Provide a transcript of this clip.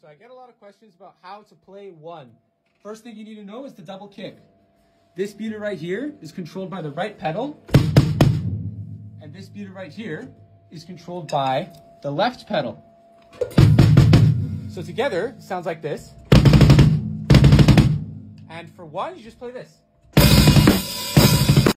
so I get a lot of questions about how to play one. First thing you need to know is the double kick. This beater right here is controlled by the right pedal, and this beater right here is controlled by the left pedal. So together, it sounds like this. And for one, you just play this.